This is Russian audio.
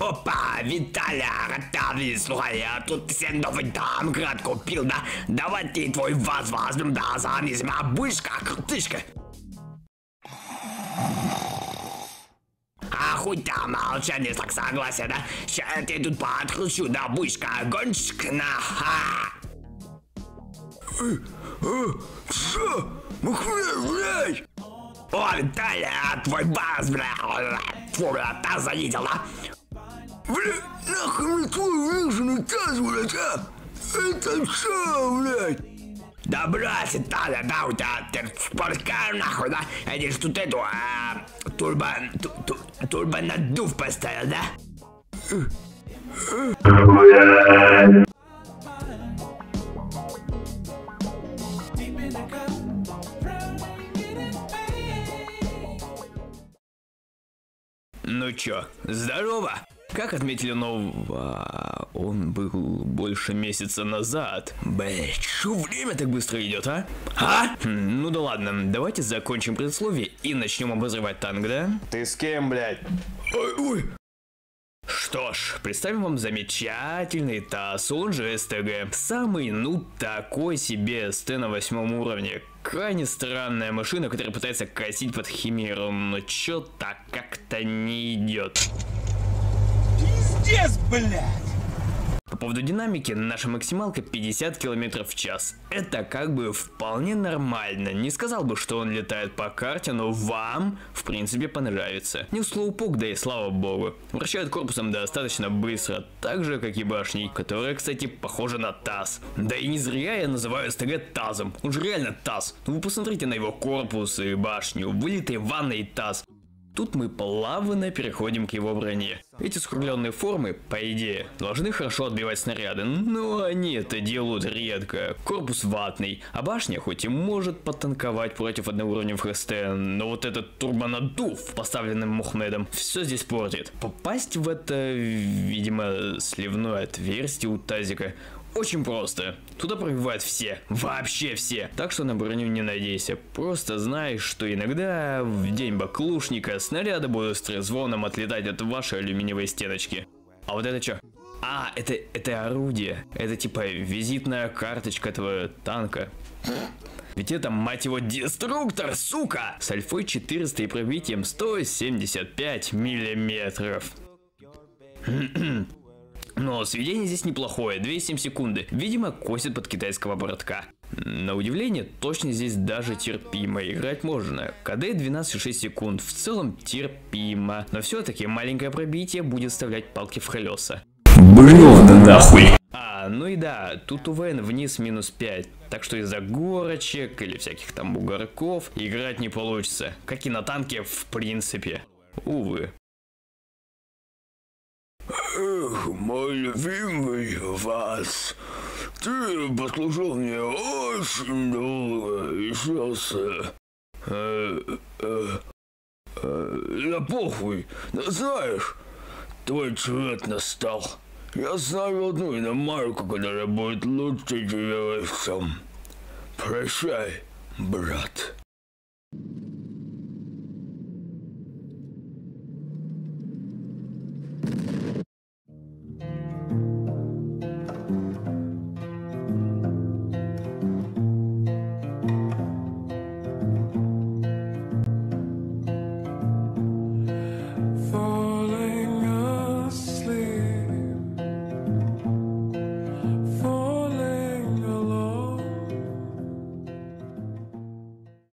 Опа, Виталя, Ротави, слухай, я тут себе новый танкрад купил, да? Давай ты твой ВАЗ возьмем, да, занесем, а бышка, крутышка. А хуй там, молчание, так согласен, да? Сейчас я тебе тут подкручу, да, бышка, гонщик, на, ха! Что? Махуя, блядь! О, Виталя, твой бас, бля, фу, бля, таз заметил, да? Бля, нахуй мне твой вынужденный таз, блядь, а? Это что, блядь? Да брось, Таля, да, у тебя спорткар, нахуй, да? Они ж тут эту, а, турбо, ту, ту, турбонаддув поставил, да? Ну чё, здорово! Как отметили нового, он был больше месяца назад. Блять, что время так быстро идет, а? А? Хм, Ну да ладно, давайте закончим предсловие и начнем обозревать танк, да? Ты с кем, блядь? Ой, ой, Что ж, представим вам замечательный ТАСС, он же СТГ. Самый, ну, такой себе СТ на восьмом уровне. Крайне странная машина, которая пытается косить под химеру, но чё-то как-то не идет. Пиздец, блядь! По поводу динамики, наша максималка 50 км в час. Это как бы вполне нормально. Не сказал бы, что он летает по карте, но вам, в принципе, понравится. Не слоупок, да и слава богу. Вращает корпусом достаточно быстро, так же, как и башней, которая, кстати, похожа на ТАСС. Да и не зря я называю СТГ ТАЗом. Он же реально ТАСС. Ну вы посмотрите на его корпус и башню, вылитые ванны и ТАСС. Тут мы плавно переходим к его броне. Эти скругленные формы, по идее, должны хорошо отбивать снаряды, но они это делают редко. Корпус ватный, а башня хоть и может потанковать против одноуровневых ХСТ, но вот этот турбонаддув, поставленный Мухмедом, все здесь портит. Попасть в это, видимо, сливное отверстие у тазика очень просто. Туда пробивают все. Вообще все. Так что на броню не надейся. Просто знай, что иногда в день баклушника снаряды будут с трезвоном отлетать от вашей алюминиевой стеночки. А вот это что? А, это, это орудие. Это типа визитная карточка этого танка. Ведь это, мать его, деструктор, сука! С альфой 400 и пробитием 175 миллиметров. Но сведение здесь неплохое, 2,7 секунды. Видимо, косит под китайского бортка. На удивление, точно здесь даже терпимо, играть можно. КД 12,6 секунд, в целом терпимо. Но все-таки маленькое пробитие будет вставлять палки в колеса. блин, нахуй. А, ну и да, тут УВН вниз минус 5, так что из-за горочек или всяких там бугорков играть не получится, как и на танке в принципе. Увы. Мой любимый вас. Ты послужил мне очень долго и сейчас... э, э, э, э, да похуй, да знаешь, твой черед настал. Я знаю одну иномарку, которая будет лучше тебя во всем. Прощай, брат.